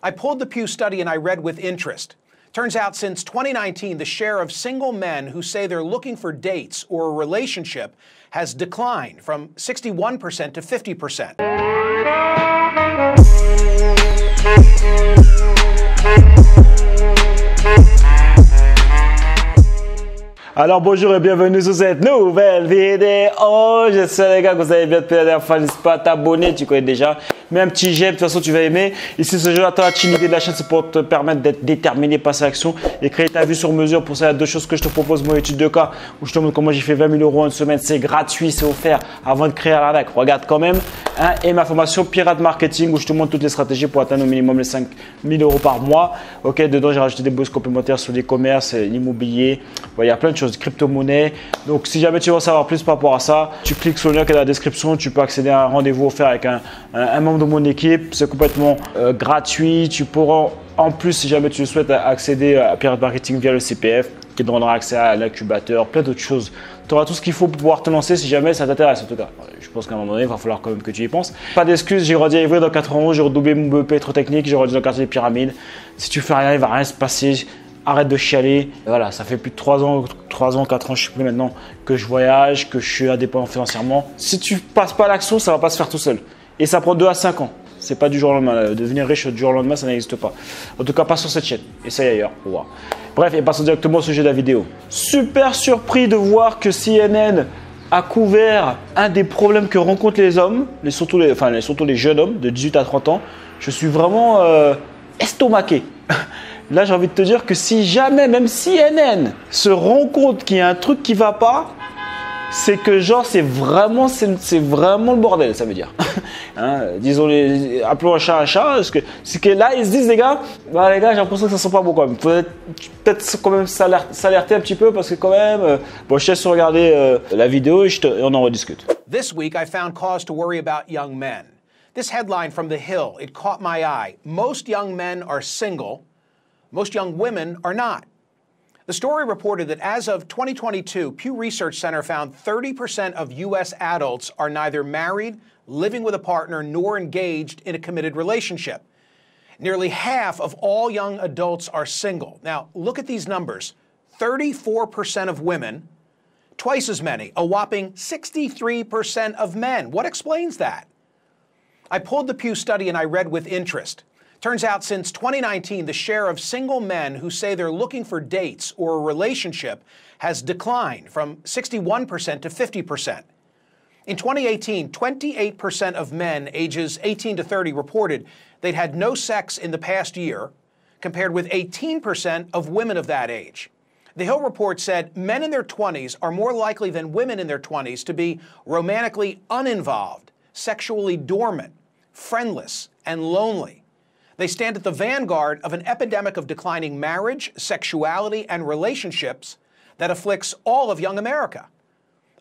I pulled the Pew study and I read with interest. Turns out since 2019, the share of single men who say they're looking for dates or a relationship has declined from 61% to 50%. Alors bonjour et bienvenue sur cette nouvelle vidéo. J'espère les gars que vous avez bien depuis la dernière fois. N'hésite pas à t'abonner, tu connais déjà. Mets un petit j'aime, de toute façon tu vas aimer. Ici ce jeu tu l'idée de la chaîne, c'est pour te permettre d'être déterminé, passer à l'action et créer ta vue sur mesure. Pour ça, il y a deux choses que je te propose, mon étude de cas, où je te montre comment j'ai fait 20 000 euros en une semaine. C'est gratuit, c'est offert avant de créer l'arnaque. Regarde quand même. Hein, et ma formation Pirate Marketing, où je te montre toutes les stratégies pour atteindre au minimum les 5 000 euros par mois. Ok, dedans j'ai rajouté des boosts complémentaires sur l'e-commerce, l'immobilier. il y a plein de choses, crypto-monnaie. Donc si jamais tu veux en savoir plus par rapport à ça, tu cliques sur le lien qui est dans la description. Tu peux accéder à un rendez-vous offert avec un, membre de mon équipe. C'est complètement euh, gratuit. Tu pourras en plus, si jamais tu souhaites accéder à Pirate Marketing via le CPF, qui te donnera accès à l'incubateur, plein d'autres choses. Tu auras tout ce qu'il faut pour pouvoir te lancer si jamais ça t'intéresse. En tout cas, je pense qu'à un moment donné, il va falloir quand même que tu y penses. Pas d'excuses, j'ai redit à dans 4 ans, j'ai redoublé mon BEP technique, j'ai redit dans le quartier des pyramides. Si tu fais rien, il va rien se passer arrête de chialer. Voilà, ça fait plus de 3 ans, 3 ans, 4 ans, je sais plus maintenant, que je voyage, que je suis indépendant financièrement. Si tu passes pas l'action, ça va pas se faire tout seul. Et ça prend 2 à 5 ans. C'est pas du jour au lendemain. Devenir riche du jour au lendemain, ça n'existe pas. En tout cas, pas sur cette chaîne. Essaye ailleurs. Bref, et passons directement au sujet de la vidéo. Super surpris de voir que CNN a couvert un des problèmes que rencontrent les hommes, les, surtout, les, enfin, surtout les jeunes hommes de 18 à 30 ans. Je suis vraiment euh, estomaqué. Là, j'ai envie de te dire que si jamais, même CNN se rend compte qu'il y a un truc qui va pas, c'est que genre c'est vraiment c'est vraiment le bordel ça veut dire. Hein, disons appelons un chat un chat parce que c'est que là ils se disent les gars bah les gars j'ai l'impression que ça sent pas bon quand même. Peut-être quand même s'alerter un petit peu parce que quand même euh, bon je laisse regarder euh, la vidéo et, te, et on en rediscute. This week I found cause to worry about young men. This headline from The Hill it caught my eye. Most young men are single Most young women are not. The story reported that as of 2022, Pew Research Center found 30% of U.S. adults are neither married, living with a partner, nor engaged in a committed relationship. Nearly half of all young adults are single. Now, look at these numbers 34% of women, twice as many, a whopping 63% of men. What explains that? I pulled the Pew study and I read with interest. Turns out since 2019, the share of single men who say they're looking for dates or a relationship has declined from 61% to 50%. In 2018, 28% of men ages 18 to 30 reported they'd had no sex in the past year, compared with 18% of women of that age. The Hill report said men in their 20s are more likely than women in their 20s to be romantically uninvolved, sexually dormant, friendless, and lonely. They stand at the vanguard of an epidemic of declining marriage, sexuality, and relationships that afflicts all of young America.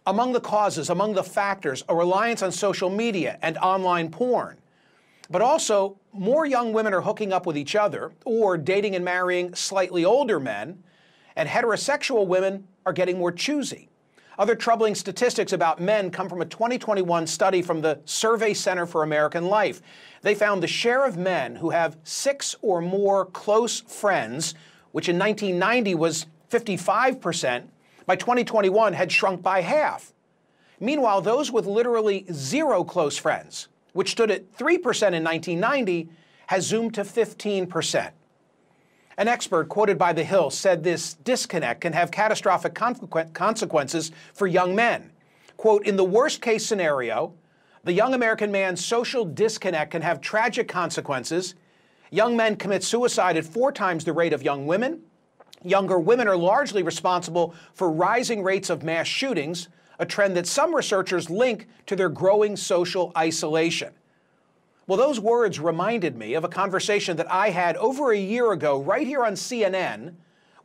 Among the causes, among the factors, a reliance on social media and online porn. But also, more young women are hooking up with each other or dating and marrying slightly older men, and heterosexual women are getting more choosy. Other troubling statistics about men come from a 2021 study from the Survey Center for American Life. They found the share of men who have six or more close friends, which in 1990 was 55%, by 2021 had shrunk by half. Meanwhile, those with literally zero close friends, which stood at 3% in 1990, has zoomed to 15%. An expert quoted by The Hill said this disconnect can have catastrophic consequences for young men. Quote, in the worst case scenario, the young American man's social disconnect can have tragic consequences. Young men commit suicide at four times the rate of young women. Younger women are largely responsible for rising rates of mass shootings, a trend that some researchers link to their growing social isolation. Well, those words reminded me of a conversation that I had over a year ago right here on CNN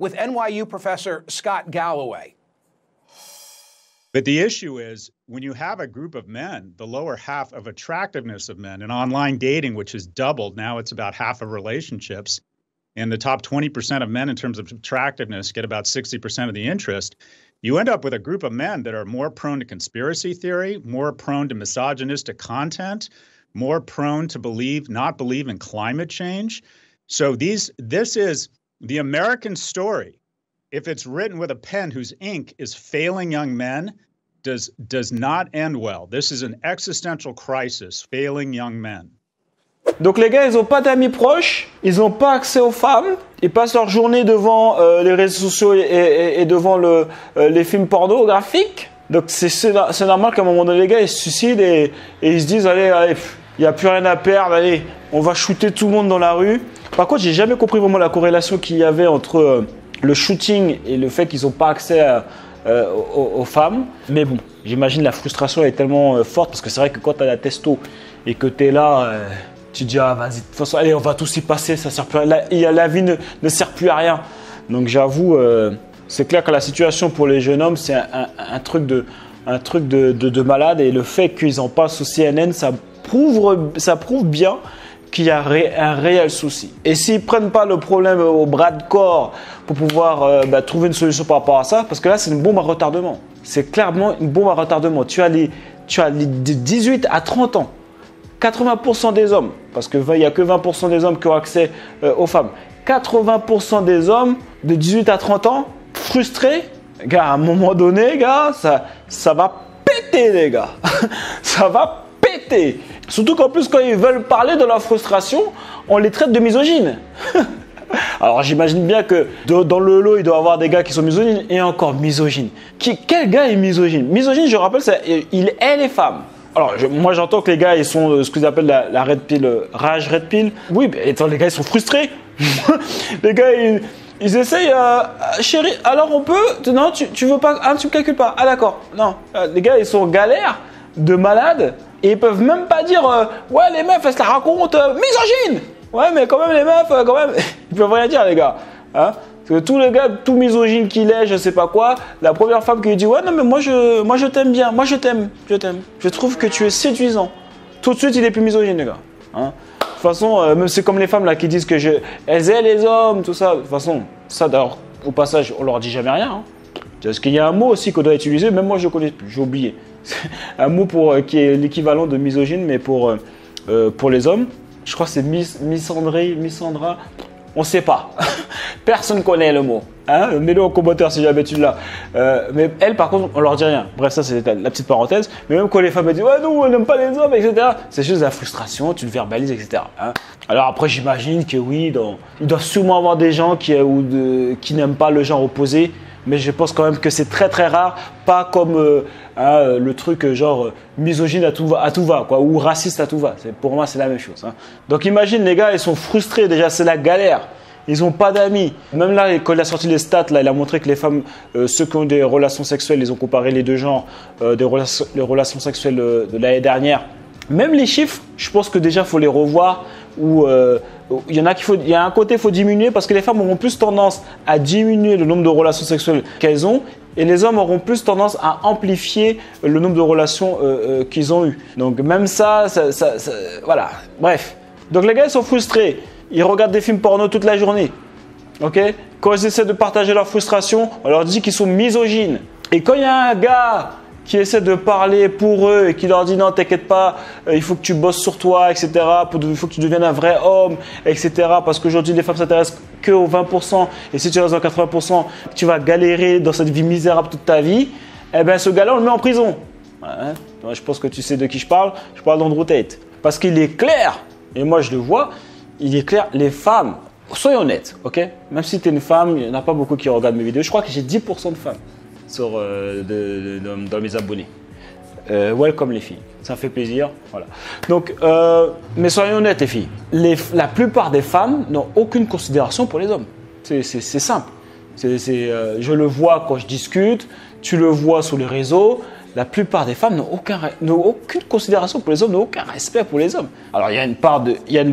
with NYU professor Scott Galloway. But the issue is when you have a group of men, the lower half of attractiveness of men in online dating, which has doubled, now it's about half of relationships, and the top 20% of men in terms of attractiveness get about 60% of the interest, you end up with a group of men that are more prone to conspiracy theory, more prone to misogynistic content, more prone to believe, not believe in climate change. So these, this is the American story. If it's written with a pen whose ink is failing young men, does does not end well. This is an existential crisis, failing young men. Donc les gars, ils n'ont pas d'amis proches, ils n'ont pas accès aux femmes, ils passent leur journée devant euh, les réseaux sociaux et, et, et devant le, euh, les films pornographiques. Donc c'est normal qu'à un moment donné, les gars, ils se suicident et, et ils se disent, allez, allez, il n'y a plus rien à perdre, allez, on va shooter tout le monde dans la rue. Par contre, j'ai jamais compris vraiment la corrélation qu'il y avait entre euh, le shooting et le fait qu'ils n'ont pas accès euh, aux, femmes. Mais bon, j'imagine la frustration est tellement euh, forte parce que c'est vrai que quand tu as la testo et que tu es là, tu dis, ah vas-y, de toute façon, allez, on va tous y passer, ça sert plus à. La, la vie ne, ne, sert plus à rien. Donc j'avoue, c'est clair que la situation pour les jeunes hommes, c'est un, truc, de, un truc de, de, de malade et le fait qu'ils en passent au CNN, ça ça prouve bien qu'il y a un réel souci. Et s'ils prennent pas le problème au bras de corps pour pouvoir euh, bah, trouver une solution par rapport à ça, parce que là c'est une bombe à retardement. C'est clairement une bombe à retardement. Tu as les, tu as les de 18 à 30 ans, 80% des hommes, parce qu'il n'y a que 20% des hommes qui ont accès euh, aux femmes. 80% des hommes de 18 à 30 ans frustrés, gars, à un moment donné, gars, ça, ça va péter, les gars. ça va Surtout qu'en plus, quand ils veulent parler de leur frustration, on les traite de misogynes. Alors j'imagine bien que dans le lot, il doit y avoir des gars qui sont misogynes et encore misogynes. Qui, quel gars est misogyne? Misogyne, je rappelle, il est les femmes. Alors moi j'entends que les gars ils sont euh, ce qu'ils appellent la, red pill, euh, rage red pill. Oui, mais les gars ils sont frustrés. les gars ils, ils essayent, euh, chérie, alors on peut Non, tu, tu veux pas Ah, tu me calcules pas. Ah d'accord, non. les gars ils sont en galère de malades et ils peuvent même pas dire euh, ouais les meufs elles se la racontent euh, misogyne. Ouais mais quand même les meufs euh, quand même ils peuvent rien dire les gars. Hein parce que tous les gars, tout misogyne qu'il est, je sais pas quoi, la première femme qui lui dit ouais non mais moi je, moi je t'aime bien, moi je t'aime, je t'aime, je trouve que tu es séduisant. Tout de suite il est plus misogyne les gars. Hein de toute façon, euh, même c'est comme les femmes là qui disent que elles aiment les hommes, tout ça. De toute façon, ça d'ailleurs au passage on leur dit jamais rien. Hein. Parce qu'il y a un mot aussi qu'on doit utiliser, même moi je connais plus, j'ai oublié. un mot pour, euh, qui est l'équivalent de misogyne, mais pour, euh, euh, pour les hommes. Je crois que c'est Miss, Missandré, Missandra. On ne sait pas. Personne ne connaît le mot. Hein Mets-le en commentaire si jamais tu l'as. Mais elle, par contre, on leur dit rien. Bref, ça, c'est la petite parenthèse. Mais même quand les femmes disent Ouais, nous, on n'aime pas les hommes, etc., c'est juste la frustration, tu le verbalises, etc. Hein Alors après, j'imagine que oui, il doit sûrement avoir des gens qui n'aiment pas le genre opposé mais je pense quand même que c'est très très rare, pas comme euh, hein, le truc euh, genre euh, misogyne à tout va, à tout va quoi, ou raciste à tout va. Pour moi, c'est la même chose. Hein. Donc imagine les gars, ils sont frustrés déjà, c'est la galère. Ils n'ont pas d'amis. Même là, quand il a sorti les stats, là, il a montré que les femmes, euh, ceux qui ont des relations sexuelles, ils ont comparé les deux genres, euh, des les relations sexuelles de l'année dernière. Même les chiffres, je pense que déjà, il faut les revoir. Ou euh, il y en a qu'il faut, il y a un côté, faut diminuer parce que les femmes auront plus tendance à diminuer le nombre de relations sexuelles qu'elles ont et les hommes auront plus tendance à amplifier le nombre de relations euh, euh, qu'ils ont eues. Donc même ça, voilà. Bref. Donc les gars ils sont frustrés. Ils regardent des films porno toute la journée. Ok? Quand ils essaient de partager leur frustration, on leur dit qu'ils sont misogynes. Et quand il y a un gars qui essaie de parler pour eux et qui leur dit non, t'inquiète pas, euh, il faut que tu bosses sur toi, etc. Il faut que tu deviennes un vrai homme, etc. Parce qu'aujourd'hui, les femmes s'intéressent que aux 20%. Et si tu restes dans 80%, tu vas galérer dans cette vie misérable toute ta vie. Eh bien, ce gars-là, on le met en prison. Hein je pense que tu sais de qui je parle. Je parle d'Andrew Tate. Parce qu'il est clair, et moi je le vois, il est clair, les femmes, soyons honnêtes, ok? Même si tu es une femme, il n'y en a pas beaucoup qui regardent mes vidéos. Je crois que j'ai 10% de femmes sur, euh, dans mes abonnés. Euh, welcome les filles, ça fait plaisir. Voilà. Donc, euh, mais soyons honnêtes les filles, les, la plupart des femmes n'ont aucune considération pour les hommes. C'est simple. C est, je le vois quand je discute, tu le vois sur les réseaux. La plupart des femmes n'ont aucun, aucune considération pour les hommes, n'ont aucun respect pour les hommes. Alors il y a une part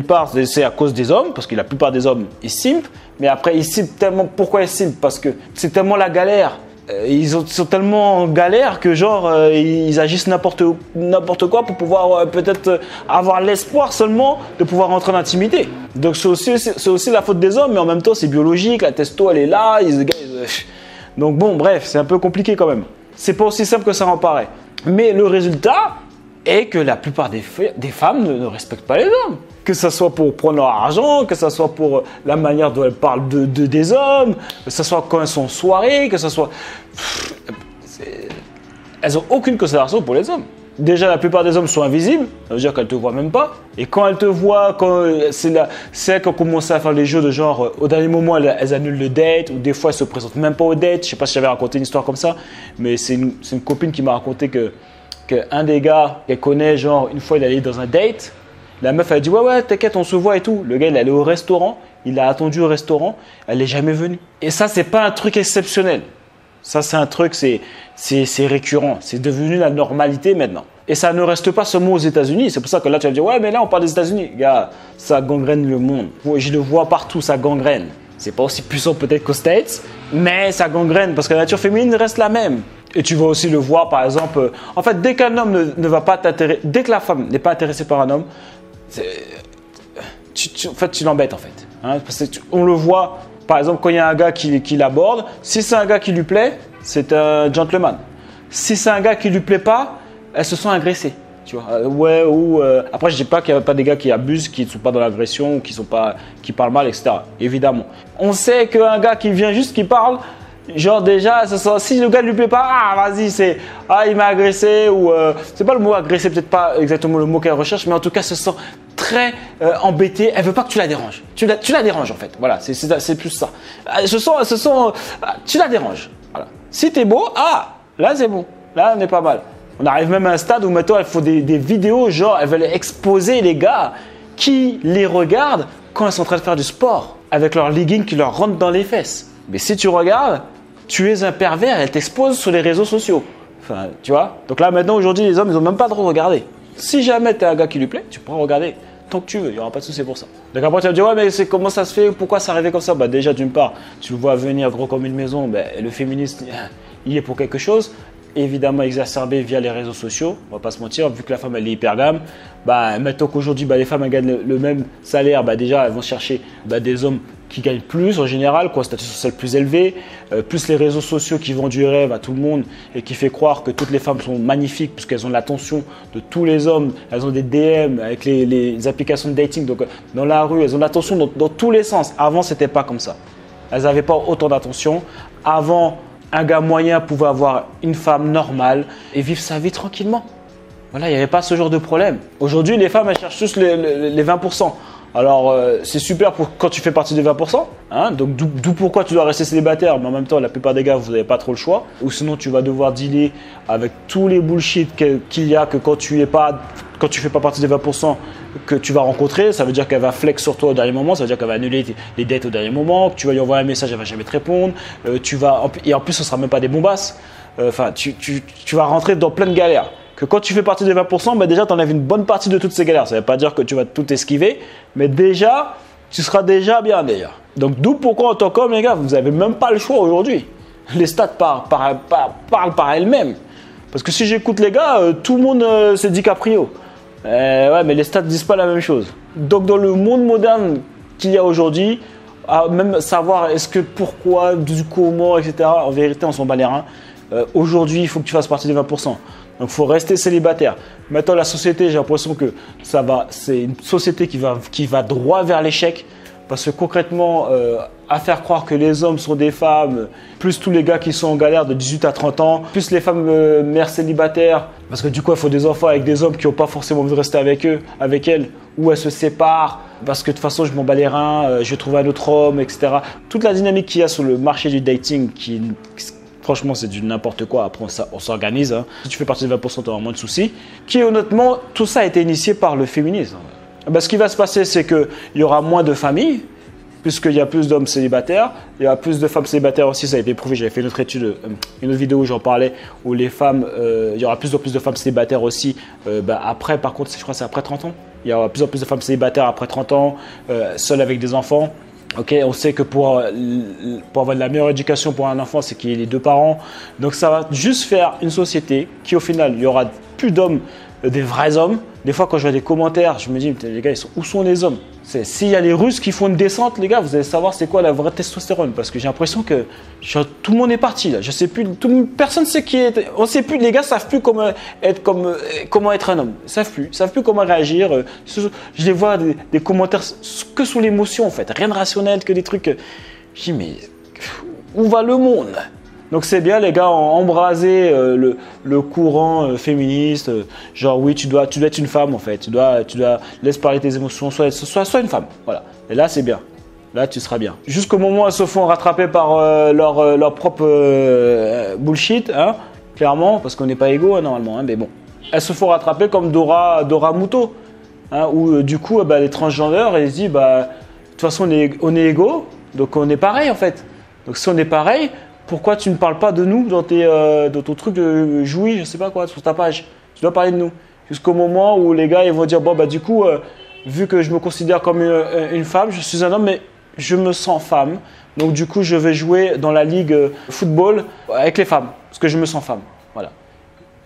part c'est à cause des hommes, parce que la plupart des hommes ils simpent, mais après ils simpent tellement. Pourquoi ils simpent? Parce que c'est tellement la galère ils sont tellement en galère que genre euh, ils agissent n'importe n'importe quoi pour pouvoir euh, peut-être avoir l'espoir seulement de pouvoir rentrer en intimité. Donc c'est aussi c'est la faute des hommes, mais en même temps c'est biologique. La testo elle est là. Ils, donc bon bref c'est un peu compliqué quand même. C'est pas aussi simple que ça en paraît. Mais le résultat et que la plupart des femmes ne, respectent pas les hommes. Que ce soit pour prendre leur argent, que ce soit pour la manière dont elles parlent de, des hommes, que ce soit quand elles sont en soirée, que ce soit... elles n'ont aucune considération pour les hommes. Déjà, la plupart des hommes sont invisibles, ça veut dire qu'elles te voient même pas. Et quand elles te voient, quand c'est elles qui ont commencé à faire les jeux de genre, au dernier moment, elles, annulent le date, ou des fois elles se présentent même pas au date. Je sais pas si j'avais raconté une histoire comme ça, mais c'est une, une, copine qui m'a raconté que, qu'un des gars qu'elle connaît, genre, une fois il allait dans un date, la meuf elle dit ouais ouais t'inquiète on se voit et tout. Le gars il est allé au restaurant, il a attendu au restaurant, elle n'est jamais venue. Et ça c'est pas un truc exceptionnel. Ça, c'est un truc, c'est, c'est, récurrent. C'est devenu la normalité maintenant. Et ça ne reste pas seulement aux États-Unis. C'est pour ça que là, tu vas dire, ouais, mais là, on parle des États-Unis. Gars, ça gangrène le monde. Je le vois partout, ça gangrène. C'est pas aussi puissant peut-être qu'aux States, mais ça gangrène parce que la nature féminine reste la même. Et tu vas aussi le voir, par exemple, en fait, dès qu'un homme ne, va pas t'intéresser, dès que la femme n'est pas intéressée par un homme, tu, en fait, tu l'embêtes en fait. Hein, on le voit par exemple, quand il y a un gars qui, l'aborde, si c'est un gars qui lui plaît, c'est un gentleman. Si c'est un gars qui lui plaît pas, elles se sont agressées. Tu vois, euh, ou euh, après je dis pas qu'il n'y a pas des gars qui abusent, qui ne sont pas dans l'agression, qui sont pas, qui parlent mal, etc. Évidemment. On sait qu'un gars qui vient juste, qui parle, Genre déjà, si le gars ne lui plaît pas, ah vas-y, c'est ah il m'a agressé ou euh, c'est pas le mot agressé, peut-être pas exactement le mot qu'elle recherche, mais en tout cas, se sent très euh, embêtée. Elle veut pas que tu la déranges. Tu la, tu la déranges en fait. Voilà, c'est plus ça. Elle se sent, se sent, tu la déranges. Si t'es beau, ah là c'est bon, là on est pas mal. On arrive même à un stade où maintenant il faut des, des vidéos, genre elles veulent exposer les gars qui les regardent quand elles sont en train de faire du sport avec leur legging qui leur rentre dans les fesses. Mais si tu regardes, tu es un pervers, elle t'expose sur les réseaux sociaux. Enfin, tu vois Donc là, maintenant, aujourd'hui, les hommes, ils n'ont même pas le droit de regarder. Si jamais tu es un gars qui lui plaît, tu pourras regarder que tu veux, il n'y aura pas de souci pour ça. Donc après, tu vas me dire, ouais, mais c'est comment ça se fait Pourquoi ça arrivait comme ça? Bah, déjà, d'une part, tu le vois venir gros comme une maison, ben, le féministe, il est pour quelque chose. Évidemment exacerbé via les réseaux sociaux, on va pas se mentir, vu que la femme elle est hyper gamme, bah, maintenant qu'aujourd'hui bah, les femmes elles gagnent le, même salaire, bah, déjà elles vont chercher bah, des hommes qui gagnent plus en général, quoi, statut social plus élevé, euh, plus les réseaux sociaux qui vendent du rêve à tout le monde et qui fait croire que toutes les femmes sont magnifiques puisqu'elles ont l'attention de tous les hommes, elles ont des DM avec les, applications de dating, donc dans la rue, elles ont l'attention dans, tous les sens. Avant, c'était pas comme ça. Elles n'avaient pas autant d'attention. Avant, un gars moyen pouvait avoir une femme normale et vivre sa vie tranquillement. Voilà, il n'y avait pas ce genre de problème. Aujourd'hui, les femmes, elles cherchent tous les, 20%. Alors, euh, c'est super pour quand tu fais partie des 20%. Hein, donc, d'où pourquoi tu dois rester célibataire. Mais en même temps, la plupart des gars, vous n'avez pas trop le choix. Ou sinon, tu vas devoir dealer avec tous les bullshit qu'il y a que quand tu es pas, quand tu fais pas partie des 20%, que tu vas rencontrer. Ça veut dire qu'elle va flex sur toi au dernier moment. Ça veut dire qu'elle va annuler les dettes au dernier moment. Que tu vas lui envoyer un message, elle va jamais te répondre. Euh, tu vas, et en plus, ce sera même pas des bombasses. Euh, enfin, tu, tu, tu vas rentrer dans plein de galères que quand tu fais partie des 20%, bah déjà, tu enlèves une bonne partie de toutes ces galères. Ça ne veut pas dire que tu vas tout esquiver, mais déjà, tu seras déjà bien d'ailleurs. Donc, d'où pourquoi en tant qu'homme, les gars, vous n'avez même pas le choix aujourd'hui. Les stats parlent par, elles-mêmes. Parce que si j'écoute les gars, euh, tout le monde euh, c'est DiCaprio. Euh, ouais, mais les stats disent pas la même chose. Donc, dans le monde moderne qu'il y a aujourd'hui, même savoir est-ce que pourquoi, du comment, etc., en vérité, on s'en bat les reins. aujourd'hui, il faut que tu fasses partie des 20%. Donc il faut rester célibataire. Maintenant la société, j'ai l'impression que ça va, c'est une société qui va, qui va droit vers l'échec. Parce que concrètement, euh, à faire croire que les hommes sont des femmes, plus tous les gars qui sont en galère de 18 à 30 ans, plus les femmes euh, mères célibataires, parce que du coup, il faut des enfants avec des hommes qui n'ont pas forcément envie de rester avec eux, avec elles, ou elles se séparent, parce que de toute façon, je m'en bats les reins, euh, je vais trouver un autre homme, etc. Toute la dynamique qu'il y a sur le marché du dating, qui, Franchement, c'est du n'importe quoi. Après, on s'organise. Hein. Si tu fais partie de 20%, tu auras moins de soucis. Qui, honnêtement, tout ça a été initié par le féminisme. Ben, ce qui va se passer, c'est qu'il y aura moins de familles, puisqu'il y a plus d'hommes célibataires. Il y a plus de femmes célibataires aussi, ça a été prouvé. J'avais fait une autre étude, euh, une autre vidéo où j'en parlais, où les femmes, euh, il y aura plus en plus de femmes célibataires aussi. Euh, ben, après, par contre, je crois que c'est après 30 ans. Il y aura plus en plus de femmes célibataires après 30 ans, seules avec des enfants. Ok, on sait que pour, euh, pour avoir de la meilleure éducation pour un enfant, c'est qu'il y ait les deux parents. Donc ça va juste faire une société qui au final, il y aura plus d'hommes, euh, des vrais hommes. Des fois, quand je vois des commentaires, je me dis, les gars, où sont les hommes? S'il y a les Russes qui font une descente, les gars, vous allez savoir c'est quoi la vraie testostérone. Parce que j'ai l'impression que tout le monde est parti là. Je sais plus, personne sait qui est. On sait plus, les gars savent plus comment être, comme, comment être un homme. Ils savent plus. Ils savent plus comment réagir. Je les vois des, commentaires que sous l'émotion en fait. Rien de rationnel, que des trucs. Je dis, mais où va le monde donc c'est bien, les gars ont embrasé euh, le, courant euh, féministe. Euh, genre, oui, tu dois, tu dois être une femme en fait. Tu dois, tu dois laisse parler tes émotions, soit, soit, soit une femme. Voilà. Et là, c'est bien. Là, tu seras bien. Jusqu'au moment où elles se font rattraper par leur, leur, propre bullshit, hein, clairement, parce qu'on n'est pas égaux hein, normalement. Hein, mais bon, elles se font rattraper comme Dora, Dora Muto, hein, où du coup, bah, les transgenders, ils se disent, bah, de toute façon, on est, on est égaux, donc on est pareil en fait. Donc si on est pareil, pourquoi tu ne parles pas de nous dans, tes, euh, dans ton truc de jouer, je sais pas quoi, sur ta page Tu dois parler de nous. Jusqu'au moment où les gars ils vont dire bon bah du coup, euh, vu que je me considère comme euh, une, femme, je suis un homme, mais je me sens femme. Donc du coup, je vais jouer dans la ligue football avec les femmes, parce que je me sens femme. Voilà.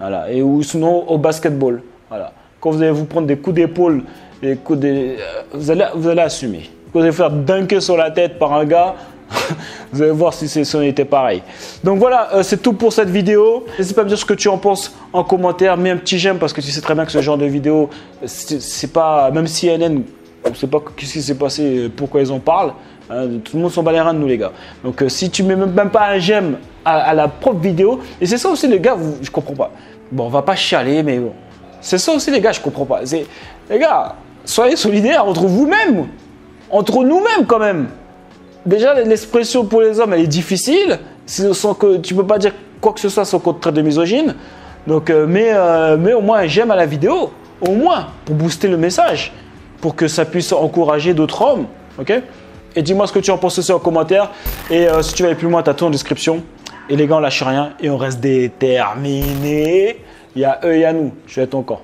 Voilà. Et ou sinon au basketball. Voilà. Quand vous allez vous prendre des coups d'épaule, des coups de, vous allez, vous allez assumer. Quand vous allez faire dunker sur la tête par un gars, Vous allez voir si son était pareil. Donc voilà, euh, c'est tout pour cette vidéo. N'hésite pas à me dire ce que tu en penses en commentaire. Mets un petit j'aime parce que tu sais très bien que ce genre de vidéo, c'est pas. Même CNN, on ne sait pas ce qui s'est passé, pourquoi ils en parlent. Hein, tout le monde s'en bat les reins de nous, les gars. Donc euh, si tu mets même, pas un j'aime à, la propre vidéo, et c'est ça aussi, les gars, vous, je comprends pas. Bon, on va pas chialer, mais bon. C'est ça aussi, les gars, je comprends pas. Les gars, soyez solidaires entre vous-même. Entre nous-mêmes, quand même déjà, l'expression pour les hommes, elle est difficile, sans que tu peux pas dire quoi que ce soit sans qu'on te traite de misogyne. Donc, euh, mais, euh, mais au moins, j'aime à la vidéo, au moins, pour booster le message, pour que ça puisse encourager d'autres hommes. ok? Et dis-moi ce que tu en penses aussi en commentaire. Et euh, si tu veux aller plus loin, tu as tout en description. Et les gars, on lâche rien et on reste déterminés. Il y a eux et a nous. Je à ton camp.